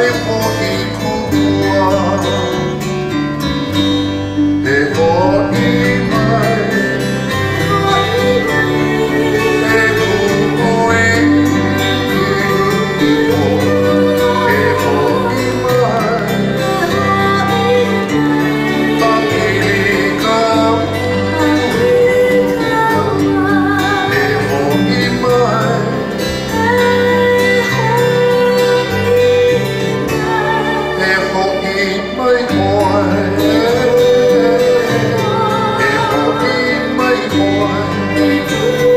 tempo que one.